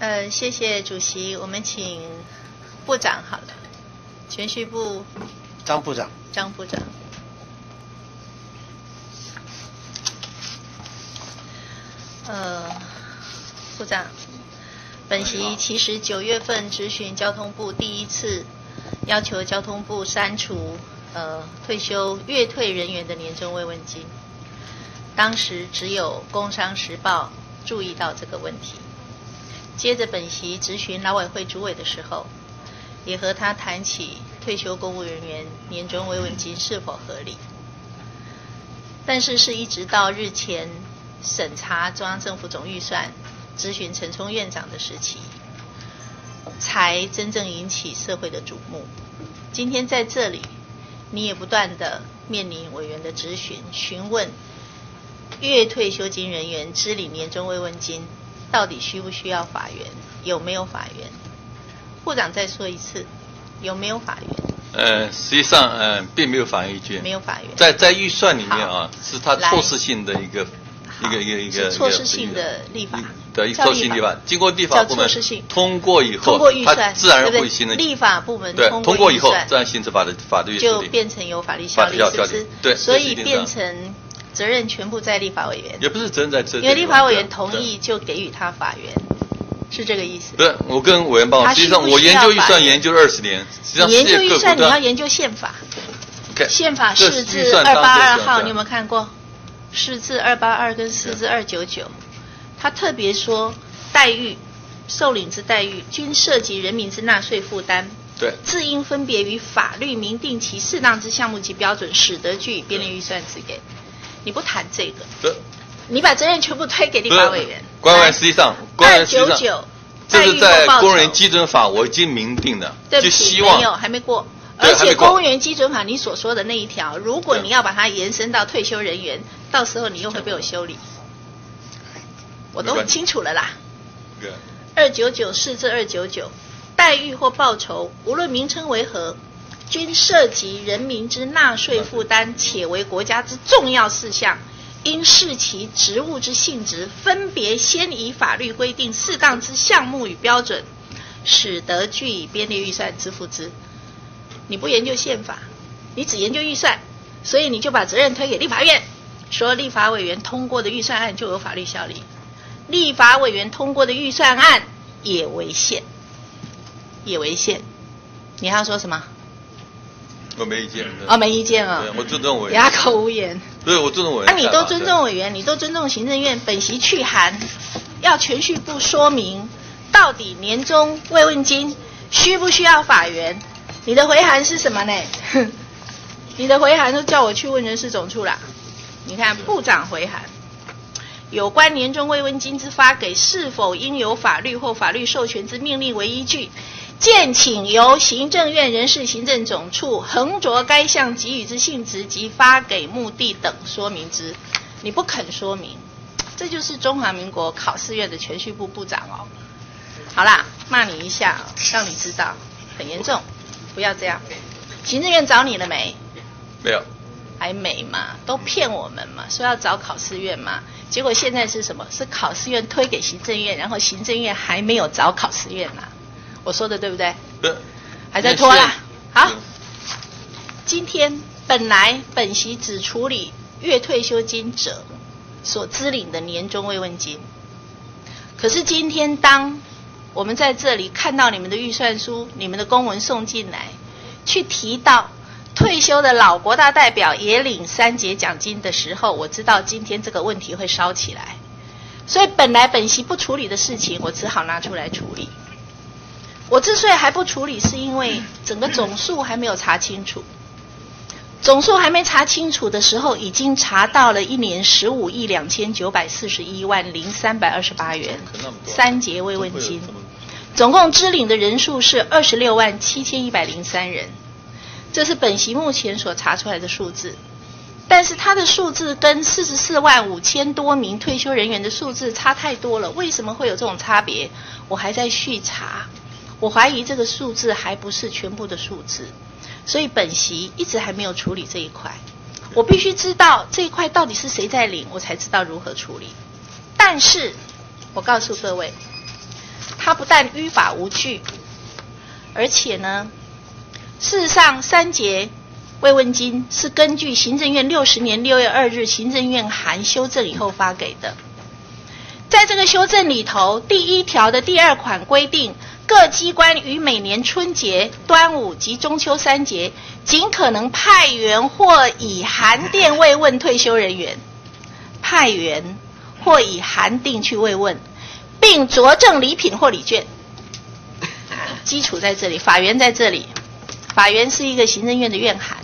呃，谢谢主席，我们请部长好了，全序部张部长，张部长。呃，部长，本席其实九月份咨询交通部，第一次要求交通部删除呃退休月退人员的年终慰问金，当时只有《工商时报》注意到这个问题。接着本席咨询劳委会主委的时候，也和他谈起退休公务人员年终慰问金是否合理，但是是一直到日前。审查中央政府总预算、咨询陈冲院长的时期，才真正引起社会的瞩目。今天在这里，你也不断的面临委员的质询、询问，月退休金人员支领年终慰问金，到底需不需要法源？有没有法源？部长再说一次，有没有法源？呃，实际上，呃，并没有法源依据。没有法源。在在预算里面啊，是它措施性的一个。一个一个一个措施性的立法，对，措施性立法，经过立法部门通过以后，通过预算，自然会形成立法部门通过以后，自然形成法的法律就变成有法律效力，是不是？对，所以变成责任全部在立法委员，也不是责任在这，因为立法委员同意就给予他法源，是这个意思。不是，我跟委员报告，实际上我研究预算研究了二十年，实际上研究预算你要研究宪法，宪法释字二八二号，你有没有看过？四至二八二跟四至二九九，他特别说待遇受领之待遇均涉及人民之纳税负担，对，自应分别于法律明定其适当之项目及标准，使得据以编列预算之给。你不谈这个，你把责任全部推给立法委员。官员实际上，二九九，这是在工人基准法我已经明定的，就希望。没有还没过。而且公务员基准法你所说的那一条，如果你要把它延伸到退休人员，到时候你又会被我修理。我都很清楚了啦。二九九四至二九九，待遇或报酬，无论名称为何，均涉及人民之纳税负担，且为国家之重要事项，应视其职务之性质，分别先以法律规定适当之项目与标准，使得据以编列预算支付之。你不研究宪法，你只研究预算，所以你就把责任推给立法院，说立法委员通过的预算案就有法律效力，立法委员通过的预算案也违宪，也违宪。你还要说什么？我没意见。哦，没意见哦。我尊重委员。哑口无言。对，我尊重委员。那你都尊重委员，你都尊重行政院本席去函，要全序部说明，到底年终慰问金需不需要法源？你的回函是什么呢？你的回函都叫我去问人事总处啦。你看部长回函，有关年终慰问金之发给是否应有法律或法律授权之命令为依据，建请由行政院人事行政总处横着该项给予之性质及发给目的等说明之。你不肯说明，这就是中华民国考试院的全序部部长哦。好啦，骂你一下，让你知道很严重。不要这样，行政院找你了没？没有，还没嘛？都骗我们嘛？说要找考试院嘛？结果现在是什么？是考试院推给行政院，然后行政院还没有找考试院嘛？我说的对不对？对，还在拖啦。好，今天本来本席只处理月退休金者所支领的年终慰问金，可是今天当。我们在这里看到你们的预算书，你们的公文送进来，去提到退休的老国大代表也领三节奖金的时候，我知道今天这个问题会烧起来，所以本来本席不处理的事情，我只好拿出来处理。我之所以还不处理，是因为整个总数还没有查清楚。总数还没查清楚的时候，已经查到了一年十五亿两千九百四十一万零三百二十八元，三节慰问金，总共支领的人数是二十六万七千一百零三人，这是本席目前所查出来的数字。但是它的数字跟四十四万五千多名退休人员的数字差太多了，为什么会有这种差别？我还在续查，我怀疑这个数字还不是全部的数字。所以本席一直还没有处理这一块，我必须知道这一块到底是谁在领，我才知道如何处理。但是，我告诉各位，他。不但于法无据，而且呢，事实上三节慰问金是根据行政院六十年六月二日行政院函修正以后发给的。在这个修正里头，第一条的第二款规定，各机关于每年春节、端午及中秋三节，尽可能派员或以函电慰问退休人员。派员或以函定去慰问，并酌赠礼品或礼券。基础在这里，法源在这里，法源是一个行政院的院函，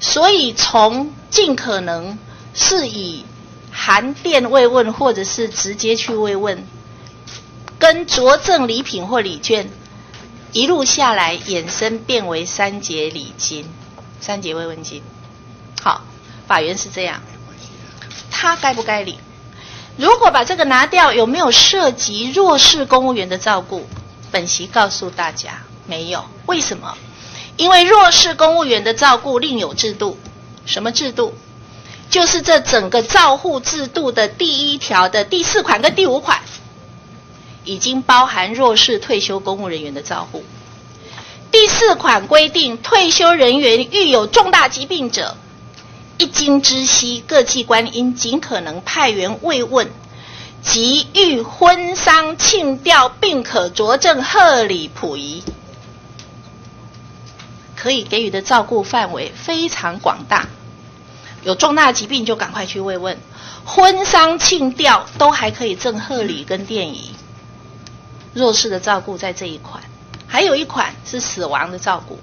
所以从尽可能是以。函电慰问，或者是直接去慰问，跟着赠礼品或礼券，一路下来衍生变为三节礼金、三节慰问金。好，法源是这样，他该不该领？如果把这个拿掉，有没有涉及弱势公务员的照顾？本席告诉大家，没有。为什么？因为弱势公务员的照顾另有制度，什么制度？就是这整个照护制度的第一条的第四款跟第五款，已经包含弱势退休公务人员的照护。第四款规定，退休人员遇有重大疾病者，一经知悉，各机关应尽可能派员慰问；及遇婚丧庆吊，并可酌赠贺礼溥仪，可以给予的照顾范围非常广大。有重大疾病就赶快去慰问，婚丧庆吊都还可以赠贺礼跟电仪。弱势的照顾在这一款，还有一款是死亡的照顾。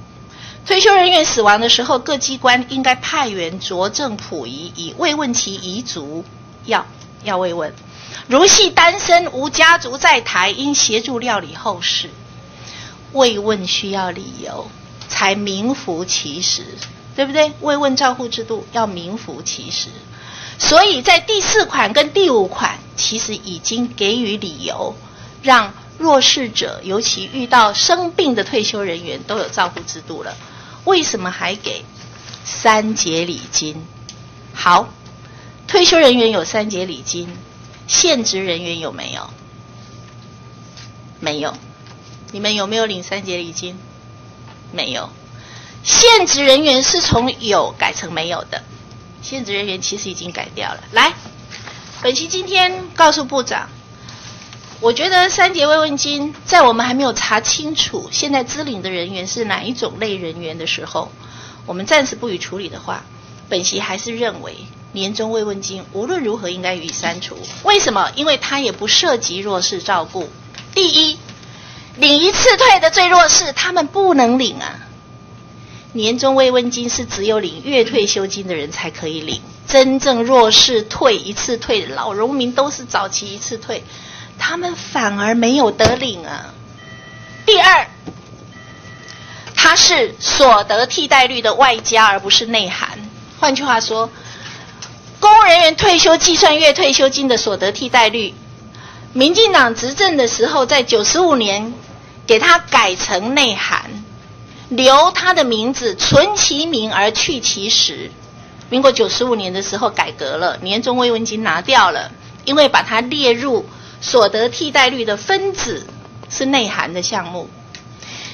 退休人员死亡的时候，各机关应该派员酌赠溥仪，以慰问其遗族。要要慰问，如系单身无家族在台，应协助料理后事。慰问需要理由，才名副其实。对不对？慰问照护制度要名副其实，所以在第四款跟第五款其实已经给予理由，让弱势者，尤其遇到生病的退休人员都有照护制度了。为什么还给三节礼金？好，退休人员有三节礼金，现职人员有没有？没有。你们有没有领三节礼金？没有。现职人员是从有改成没有的，现职人员其实已经改掉了。来，本席今天告诉部长，我觉得三节慰问金在我们还没有查清楚现在支领的人员是哪一种类人员的时候，我们暂时不予处理的话，本席还是认为年终慰问金无论如何应该予以删除。为什么？因为它也不涉及弱势照顾。第一，领一次退的最弱势，他们不能领啊。年终慰问金是只有领月退休金的人才可以领，真正弱势退一次退，老农民都是早期一次退，他们反而没有得领啊。第二，它是所得替代率的外加，而不是内涵。换句话说，公务人员退休计算月退休金的所得替代率，民进党执政的时候，在九十五年给它改成内涵。留他的名字，存其名而去其实。民国九十五年的时候改革了，年终慰问金拿掉了，因为把它列入所得替代率的分子是内涵的项目。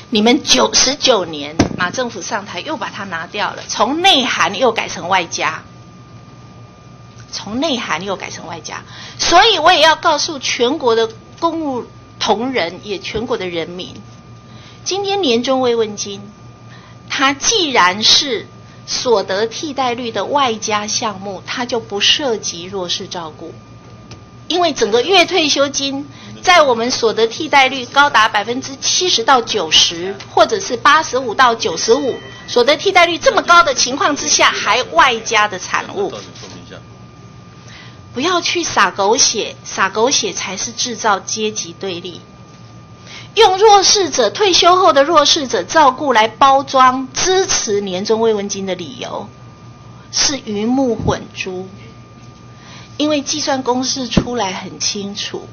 你们九十九年马政府上台又把它拿掉了，从内涵又改成外加，从内涵又改成外加。所以我也要告诉全国的公务同仁，也全国的人民。今天年终慰问金，它既然是所得替代率的外加项目，它就不涉及弱势照顾，因为整个月退休金在我们所得替代率高达百分之七十到九十，或者是八十五到九十五，所得替代率这么高的情况之下，还外加的产物，不要去撒狗血，撒狗血才是制造阶级对立。用弱势者退休后的弱势者照顾来包装支持年终慰问金的理由，是鱼目混珠。因为计算公式出来很清楚，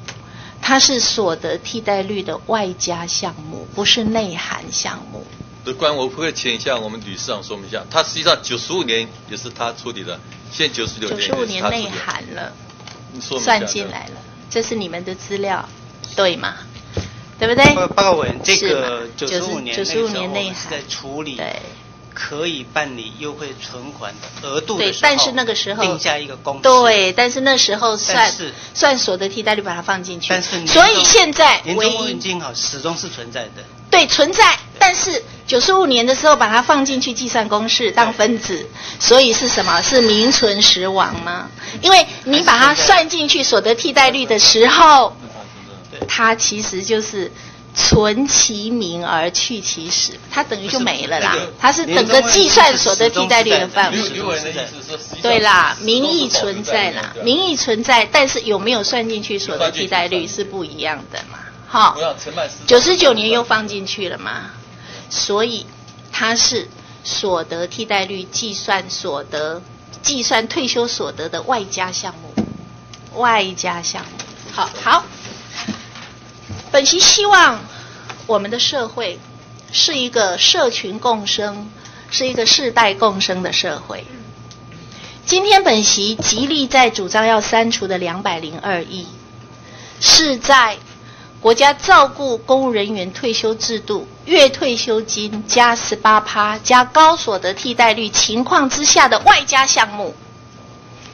它是所得替代率的外加项目，不是内涵项目。的官，我会请一下我们吕市长说明一下，他实际上九十五年也是他处理的，现在九十六年九十五年内涵了，算进来了，这是你们的资料，对吗？对不对？报报告委员，这是个九十五年九十五年内那个时候是在处理对可以办理优惠存款的额度对但是那个时候定下一个公式，对，但是那时候算是算所得替代率把它放进去但是，所以现在年终唯一问金哈始终是存在的。对存在，但是九十五年的时候把它放进去计算公式当分子，所以是什么？是名存实亡吗？因为你把它算进去所得替代率的时候，它其实就是存其名而去其实，它等于就没了啦它是整个。计算所得替代率的范围对啦，名义存在啦，名义存在，但是有没有算进去所得替代率是不一样的嘛？好我，想陈曼斯九十九年又放进去了嘛，所以它是所得替代率计算所得、计算退休所得的外加项目，外加项目。好好，本席希望我们的社会是一个社群共生，是一个世代共生的社会。今天本席极力在主张要删除的两百零二亿，是在国家照顾公务人员退休制度月退休金加十八趴加高所得替代率情况之下的外加项目。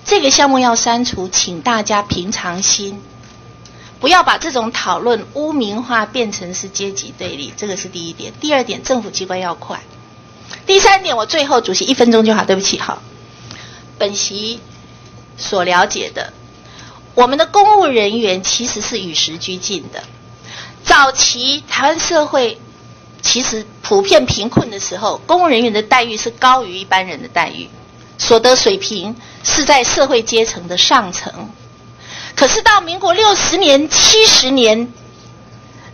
这个项目要删除，请大家平常心，不要把这种讨论污名化，变成是阶级对立。这个是第一点。第二点，政府机关要快。第三点，我最后主席一分钟就好，对不起，好。本席所了解的，我们的公务人员其实是与时俱进的。早期台湾社会其实普遍贫困的时候，公务人员的待遇是高于一般人的待遇，所得水平是在社会阶层的上层。可是到民国六十年、七十年，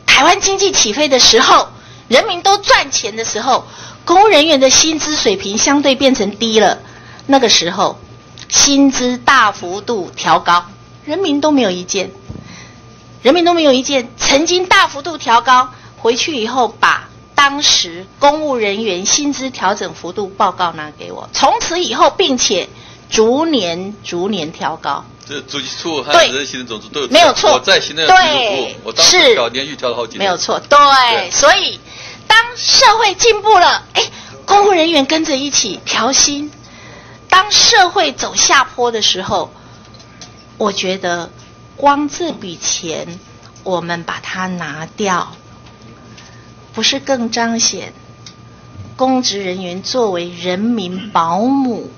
台湾经济起飞的时候，人民都赚钱的时候，公务人员的薪资水平相对变成低了。那个时候，薪资大幅度调高，人民都没有意见，人民都没有意见。曾经大幅度调高，回去以后把当时公务人员薪资调整幅度报告拿给我，从此以后，并且逐年逐年调高。这主计处和对人行政总署都有没有错我在行政院记录对，我当时是调连续调了好几年，没有错，对，对所以当社会进步了，哎，公务人员跟着一起调薪。当社会走下坡的时候，我觉得光这笔钱我们把它拿掉，不是更彰显公职人员作为人民保姆、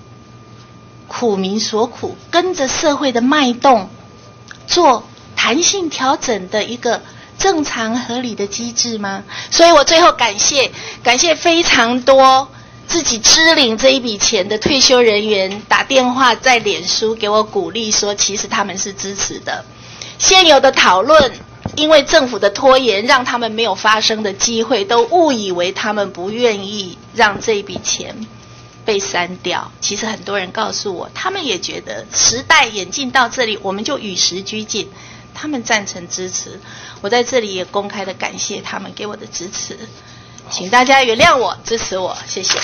苦民所苦，跟着社会的脉动做弹性调整的一个正常合理的机制吗？所以我最后感谢感谢非常多自己支领这一笔钱的退休人员打电话在脸书给我鼓励，说其实他们是支持的。现有的讨论，因为政府的拖延，让他们没有发声的机会，都误以为他们不愿意让这一笔钱被删掉。其实很多人告诉我，他们也觉得时代演进到这里，我们就与时俱进。他们赞成支持，我在这里也公开的感谢他们给我的支持，请大家原谅我，支持我，谢谢。